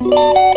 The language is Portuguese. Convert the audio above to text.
Música